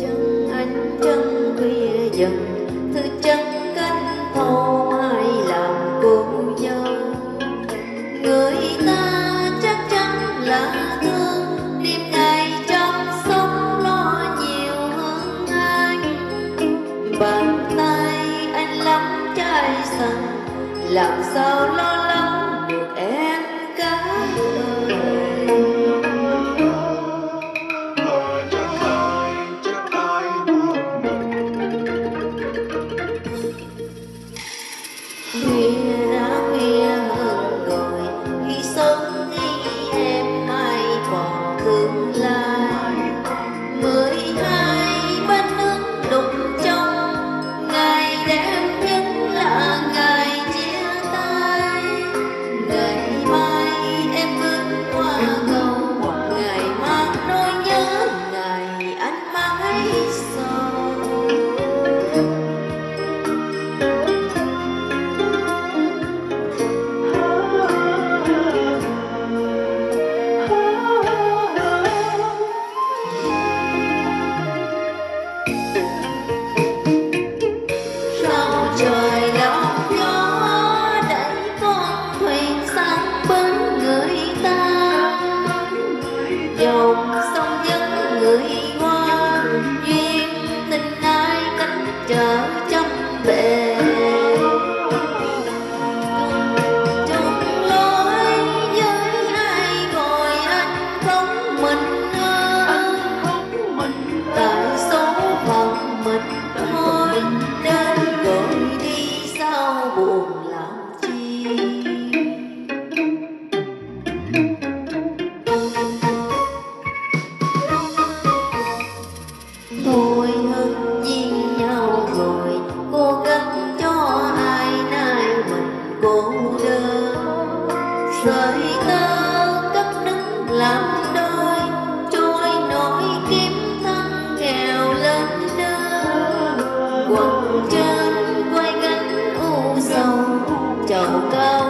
chân anh chân khuya dần, thứ chân cánh thô mai làm cô dâu người ta chắc chắn là thương, đêm ngày trong sống lo nhiều hơn anh. Bàn tay anh lắm chai sần làm sao lo lắng do. cô đơn. Rời ta cất đứng làm đôi, trôi nổi kiếm thân nghèo lớn đơn quần chân quay cánh u sầu chầu cao